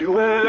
you.